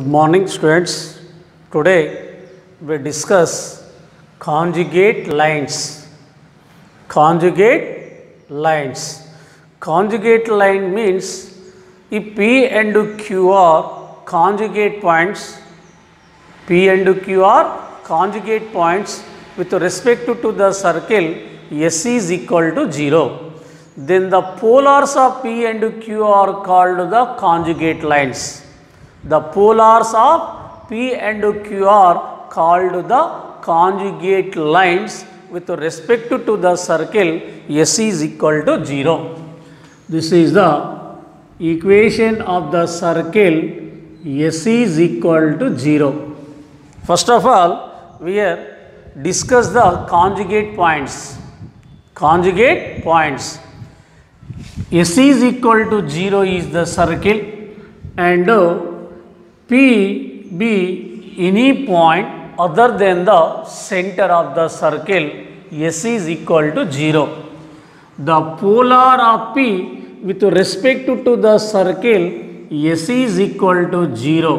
Good morning students. Today we discuss conjugate lines. Conjugate lines. Conjugate line means if P and Q are conjugate points, P and Q are conjugate points with respect to the circle S is equal to 0. Then the polars of P and Q are called the conjugate lines. The polars of P and Q are called the conjugate lines with respect to the circle S is equal to 0. This is the equation of the circle S is equal to 0. First of all, we are discuss the conjugate points. Conjugate points. S is equal to 0 is the circle and P be any point other than the center of the circle S is equal to 0. The polar of P with respect to the circle S is equal to 0.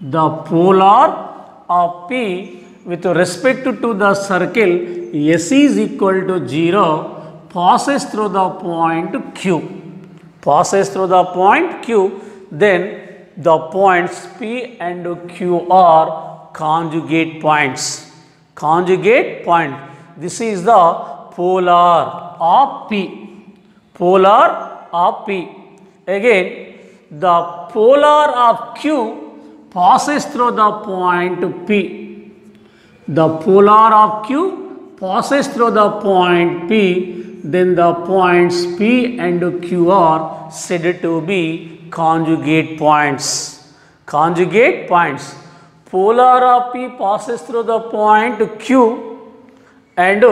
The polar of P with respect to the circle S is equal to 0 passes through the point Q. Passes through the point Q, then the points P and Q are conjugate points. Conjugate point. This is the polar of P. Polar of P. Again, the polar of Q passes through the point P. The polar of Q passes through the point P then the points P and Q are said to be conjugate points. Conjugate points. Polar of P passes through the point Q and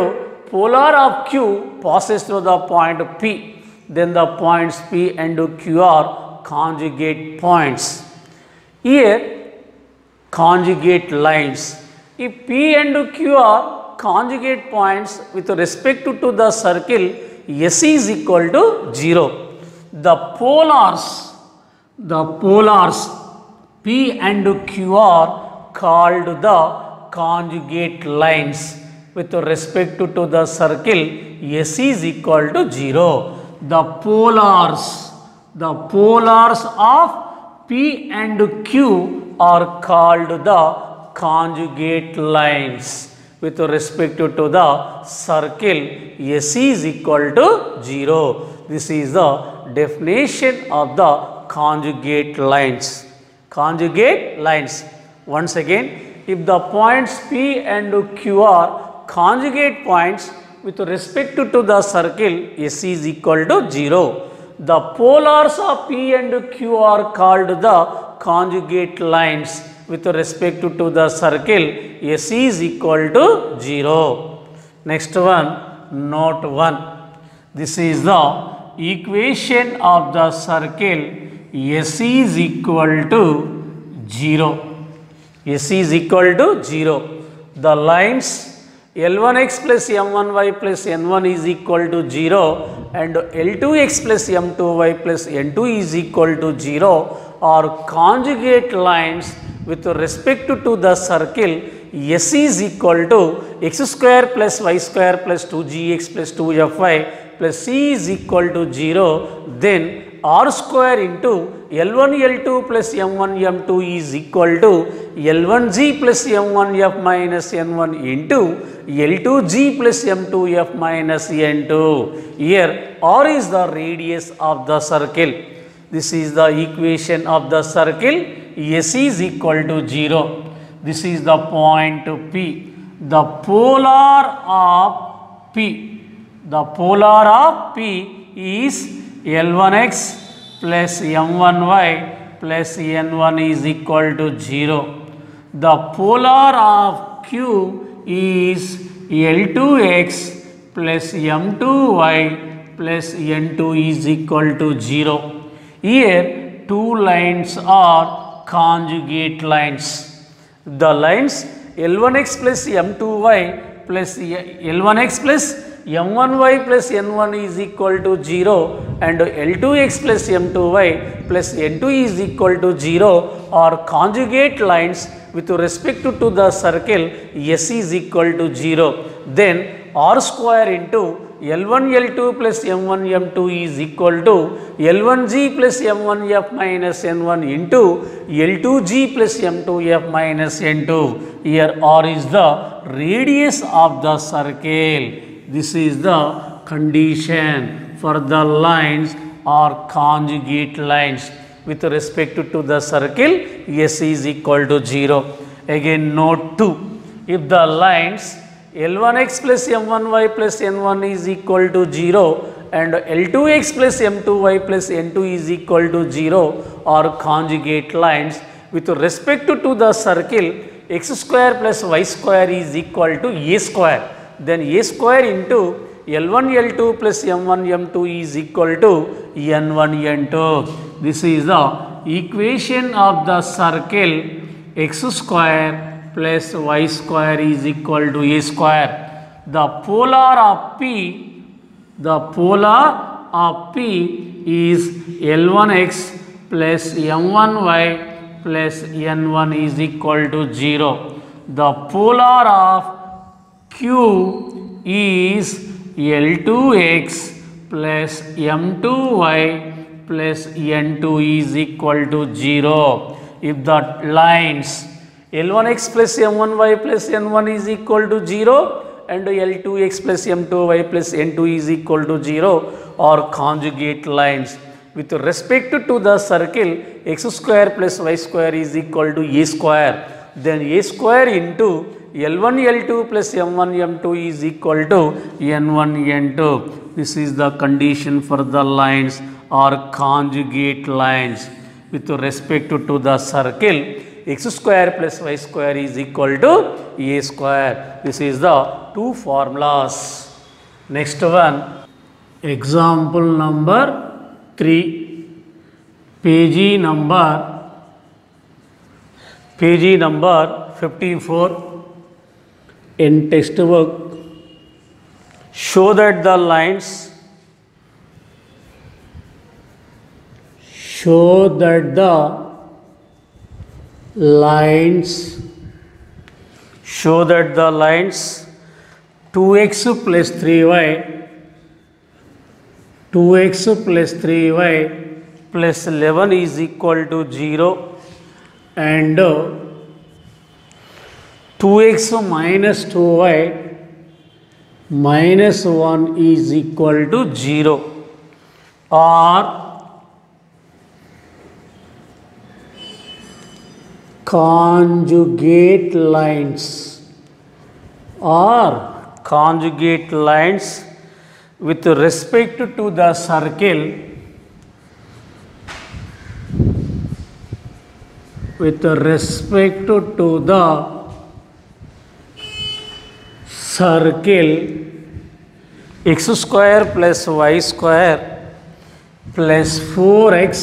polar of Q passes through the point P. Then the points P and Q are conjugate points. Here conjugate lines. If P and Q are conjugate points with respect to the circle S is equal to 0. The polars, the polars P and Q are called the conjugate lines with respect to the circle S is equal to 0. The polars, the polars of P and Q are called the conjugate lines with respect to the circle S is equal to 0. This is the definition of the conjugate lines. Conjugate lines. Once again, if the points P and Q are conjugate points with respect to the circle S is equal to 0. The polars of P and Q are called the conjugate lines with respect to the circle S is equal to 0. Next one, note 1. This is the equation of the circle S is equal to 0. S is equal to 0. The lines L1x plus M1y plus N1 is equal to 0 and L2x plus M2y plus N2 is equal to 0 are conjugate lines with respect to the circle S is equal to x square plus y square plus 2gx plus 2fy plus c is equal to 0 then r square into L1 L2 plus M1 M2 is equal to L1g plus M1f minus N1 into L2g plus M2f minus N2. Here r is the radius of the circle. This is the equation of the circle S is equal to 0. This is the point P. The polar of P. The polar of P is L1x plus M1y plus N1 is equal to 0. The polar of Q is L2x plus M2y plus N2 is equal to 0. Here two lines are conjugate lines. The lines L1x plus M2y plus L1x plus m1y plus n1 is equal to 0 and L2x plus m2y plus n2 is equal to 0 are conjugate lines with respect to the circle S is equal to 0. Then r square into L1 L2 plus M1 M2 is equal to L1G plus M1F minus N1 into L2G plus M2F minus N2. Here R is the radius of the circle. This is the condition for the lines or conjugate lines with respect to the circle S is equal to 0. Again note 2. If the lines L1x plus M1y plus N1 is equal to 0 and L2x plus M2y plus N2 is equal to 0 are conjugate lines with respect to the circle x square plus y square is equal to a square. Then a square into L1 L2 plus M1 M2 is equal to N1 N2. This is the equation of the circle x square plus y square is equal to a square. The polar of P, the polar of P is L1x plus M1y plus N1 is equal to 0. The polar of Q is L2x plus M2y plus N2 is equal to 0. If the lines L1x plus M1y plus N1 is equal to 0 and L2x plus M2y plus N2 is equal to 0 are conjugate lines. With respect to the circle x square plus y square is equal to a square. Then a square into L1 L2 plus M1 M2 is equal to N1 N2. This is the condition for the lines or conjugate lines with respect to the circle x square plus y square is equal to a square. This is the two formulas. Next one, example number 3, page number, page number 54 in textbook. Show that the lines show that the lines show that the lines 2x plus 3y 2x plus 3y plus 11 is equal to 0 and 2x minus 2y minus 1 is equal to 0 or conjugate lines. Or conjugate lines with respect to the circle with respect to the circle x square plus y square plus 4x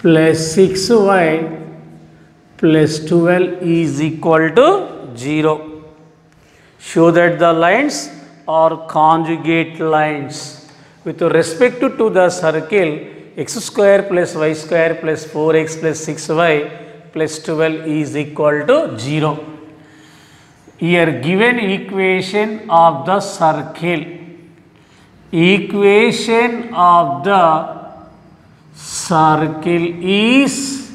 plus 6y plus 12 is equal to 0. Show that the lines are conjugate lines with respect to the circle x square plus y square plus 4x plus 6y plus 12 is equal to 0. Here given equation of the circle, equation of the circle is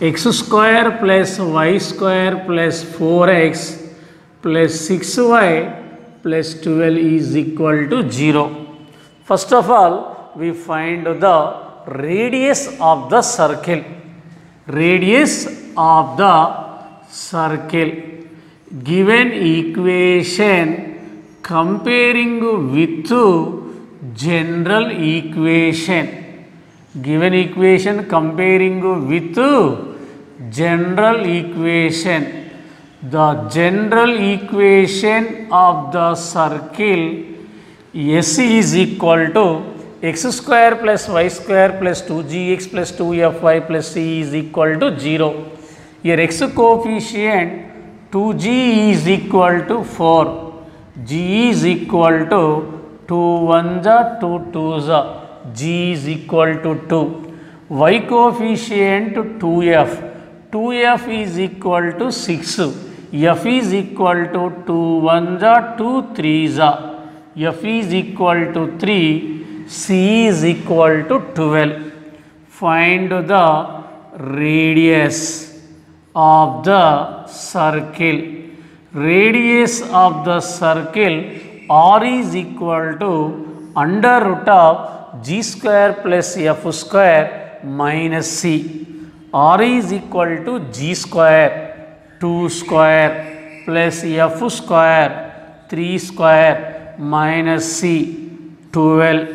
x square plus y square plus 4x plus 6y plus 12 is equal to 0. First of all, we find the radius of the circle. Radius of the circle. Given equation comparing with general equation. Given equation comparing with general equation the general equation of the circle S is equal to x square plus y square plus 2gx plus 2fy plus c is equal to 0. Here x coefficient 2g is equal to 4, G is equal to 2 1s are 2 2s are. G is equal to 2. Y coefficient 2F. 2F is equal to 6. F is equal to 2 1s are 2 3s are. F is equal to 3. C is equal to 12. Find the radius of the circle. Radius of the circle R is equal to under root of g square plus f square minus c. R is equal to g square 2 square plus f square 3 square minus c 12.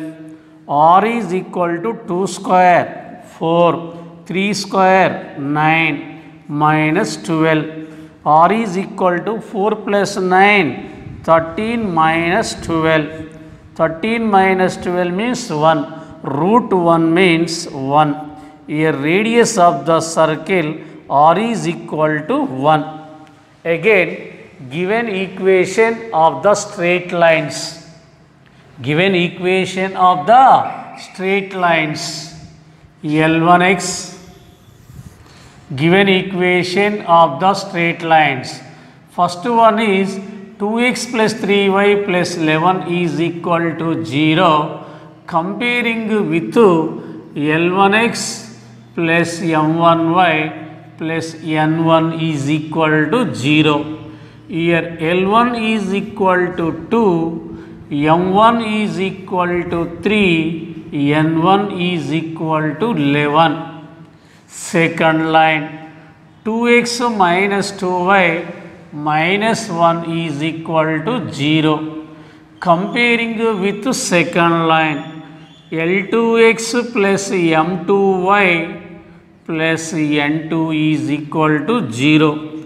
R is equal to 2 square 4 3 square 9 minus 12. R is equal to 4 plus 9 13 minus 12. 13 minus 12 means 1. Root 1 means 1. Here radius of the circle R is equal to 1. Again given equation of the straight lines. Given equation of the straight lines L1x given equation of the straight lines. First one is 2x plus 3y plus 11 is equal to 0 comparing with L1x plus M1y plus N1 is equal to 0. Here L1 is equal to 2, M1 is equal to 3, N1 is equal to 11. Second line 2x minus 2y minus 1 is equal to 0. Comparing with second line L2x plus M2y plus N2 is equal to 0.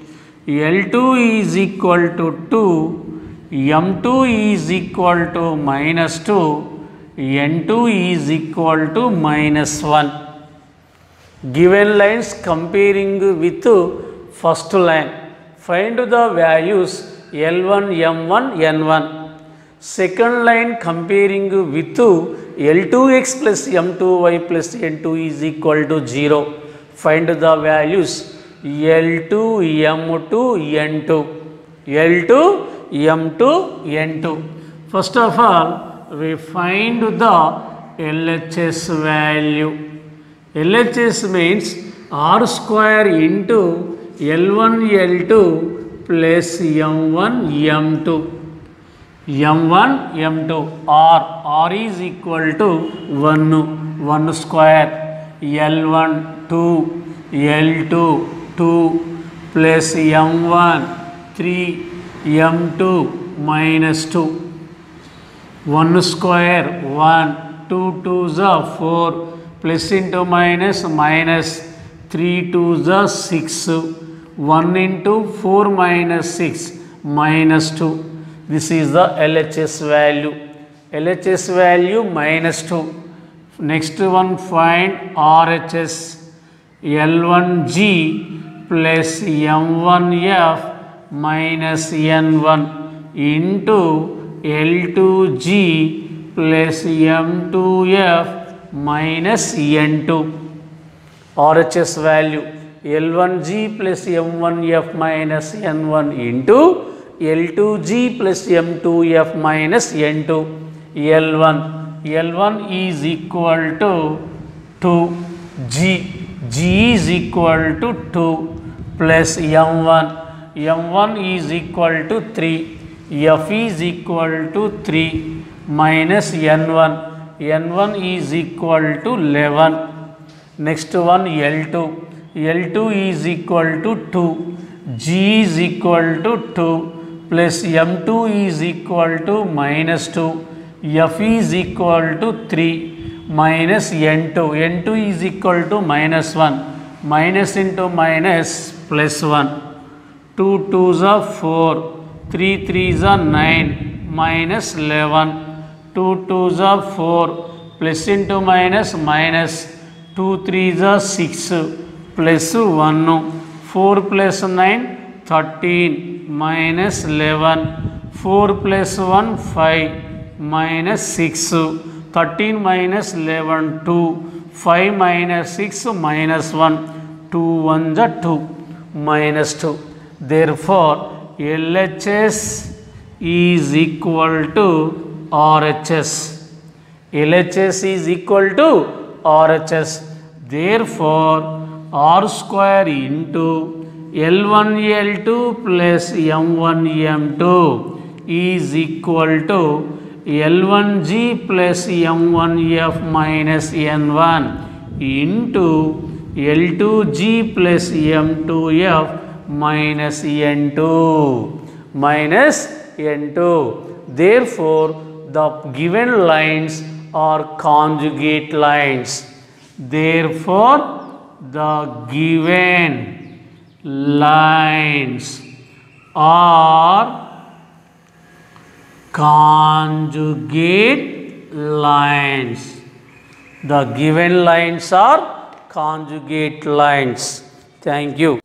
L2 is equal to 2, M2 is equal to minus 2, N2 is equal to minus 1 given lines comparing with first line find the values L one M one N one second line comparing with L two X plus M two Y plus N two is equal to zero find the values L two M two N two L two M two N two first of all we find the LHS value LHS means R square into L1 L2 plus M1 M2. M1 M2 R R is equal to 1 1 square. L1 2 L2 2 plus M1 3 M2 minus 2 1 square 1 2 2s are 4 plus into minus minus 3 to the 6 1 into 4 minus 6 minus 2 this is the LHS value. LHS value minus 2 next one find RHS L1G plus M1F minus N1 into L2G plus M2F minus N2 RHS value L1G plus M1F minus N1 into L2G plus M2F minus N2 L1 L1 is equal to 2 G. G is equal to 2 plus M1 M1 is equal to 3 F is equal to 3 minus N1 n1 is equal to 11 next one l2 l2 is equal to 2 g is equal to 2 plus m2 is equal to minus 2 f is equal to 3 minus n2 n2 is equal to minus 1 minus into minus plus 1 2 2s are 4 3 3s are 9 minus 11 2 2s are 4 plus into minus minus 2 3s are 6 plus 1 4 plus 9 13 minus 11 4 plus 1 5 minus 6 13 minus 11 2 5 minus 6 minus 1 2 1 the 2 minus 2 therefore LHS is equal to RHS LHS is equal to RHS therefore R square into L1 L2 plus M1 M2 is equal to L1G plus M1F minus N1 into L2G plus M2F minus N2 minus N2. Therefore, the given lines are conjugate lines. Therefore, the given lines are conjugate lines. The given lines are conjugate lines. Thank you.